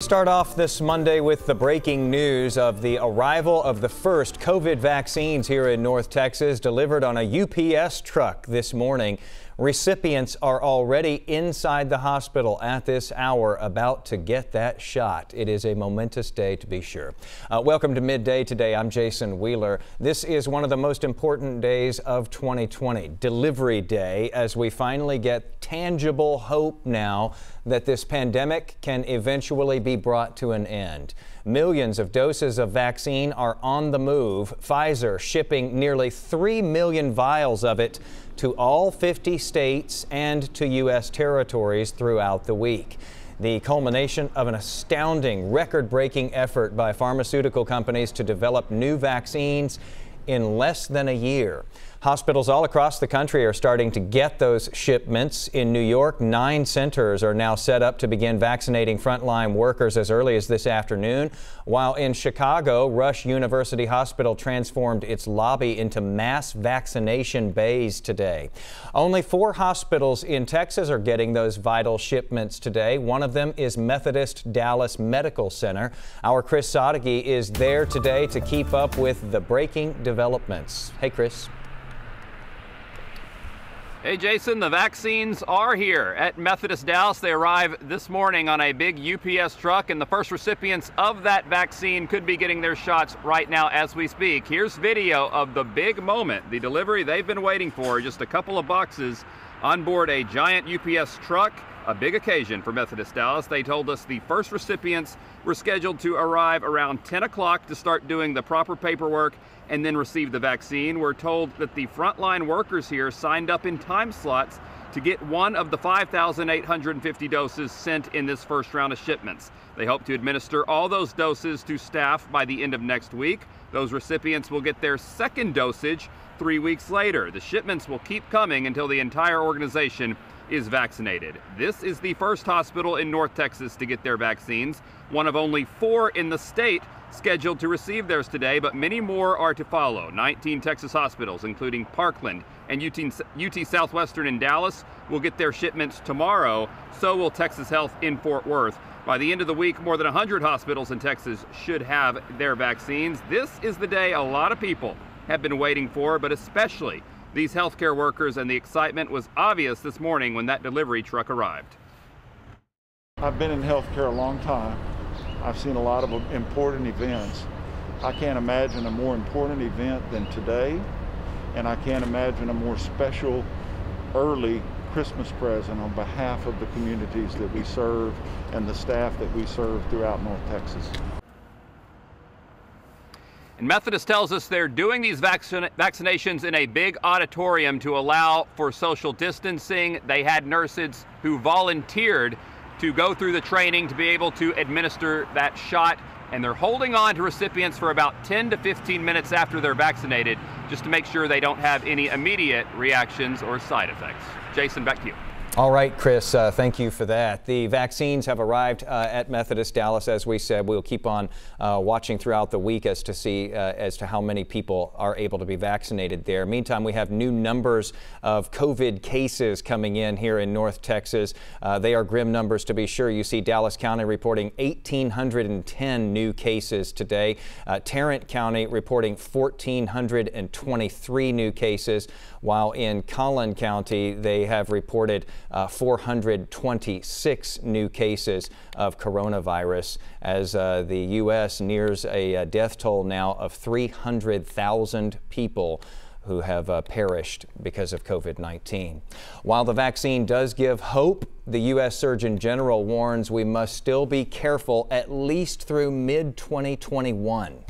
Start off this Monday with the breaking news of the arrival of the first COVID vaccines here in North Texas, delivered on a UPS truck this morning. Recipients are already inside the hospital at this hour about to get that shot. It is a momentous day to be sure. Uh, welcome to Midday today. I'm Jason Wheeler. This is one of the most important days of 2020, Delivery Day, as we finally get tangible hope now that this pandemic can eventually be brought to an end. Millions of doses of vaccine are on the move. Pfizer shipping nearly 3 million vials of it to all 50 states and to U.S. territories throughout the week. The culmination of an astounding, record breaking effort by pharmaceutical companies to develop new vaccines in less than a year. Hospitals all across the country are starting to get those shipments. In New York, nine centers are now set up to begin vaccinating frontline workers as early as this afternoon, while in Chicago, Rush University Hospital transformed its lobby into mass vaccination bays today. Only four hospitals in Texas are getting those vital shipments today. One of them is Methodist Dallas Medical Center. Our Chris Sadeghi is there today to keep up with the breaking developments. Hey, Chris. Hey Jason, the vaccines are here at Methodist Dallas. They arrive this morning on a big UPS truck, and the first recipients of that vaccine could be getting their shots right now as we speak. Here's video of the big moment, the delivery they've been waiting for, just a couple of boxes on board a giant UPS truck a big occasion for Methodist Dallas. They told us the first recipients were scheduled to arrive around 10 o'clock to start doing the proper paperwork and then receive the vaccine. We're told that the frontline workers here signed up in time slots to get one of the 5,850 doses sent in this first round of shipments. They hope to administer all those doses to staff by the end of next week. Those recipients will get their second dosage three weeks later. The shipments will keep coming until the entire organization is vaccinated. This is the first hospital in North Texas to get their vaccines, one of only four in the state scheduled to receive theirs today, but many more are to follow. 19 Texas hospitals, including Parkland and UT, UT Southwestern in Dallas, will get their shipments tomorrow. So will Texas Health in Fort Worth. By the end of the week, more than 100 hospitals in Texas should have their vaccines. This is the day a lot of people have been waiting for, but especially these healthcare workers, and the excitement was obvious this morning when that delivery truck arrived. I've been in healthcare a long time. I've seen a lot of important events. I can't imagine a more important event than today, and I can't imagine a more special early Christmas present on behalf of the communities that we serve and the staff that we serve throughout North Texas. And Methodist tells us they're doing these vaccin vaccinations in a big auditorium to allow for social distancing. They had nurses who volunteered to go through the training to be able to administer that shot. And they're holding on to recipients for about 10 to 15 minutes after they're vaccinated just to make sure they don't have any immediate reactions or side effects. Jason, back to you. All right, Chris, uh, thank you for that. The vaccines have arrived uh, at Methodist Dallas, as we said. We'll keep on uh, watching throughout the week as to see uh, as to how many people are able to be vaccinated there. Meantime, we have new numbers of COVID cases coming in here in North Texas. Uh, they are grim numbers to be sure. You see Dallas County reporting 1,810 new cases today. Uh, Tarrant County reporting 1,423 new cases, while in Collin County they have reported uh, 426 new cases of coronavirus as uh, the U.S. nears a, a, uh, death toll now of 300,000 people who have uh, perished because of COVID 19. While the vaccine does give hope, the U.S. Surgeon General warns we must still be careful at least through mid 2021.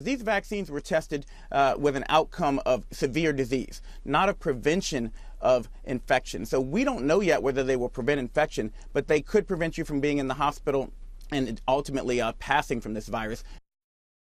These vaccines were tested uh, with an outcome of severe disease, not a prevention of infection. So we don't know yet whether they will prevent infection, but they could prevent you from being in the hospital and ultimately uh, passing from this virus.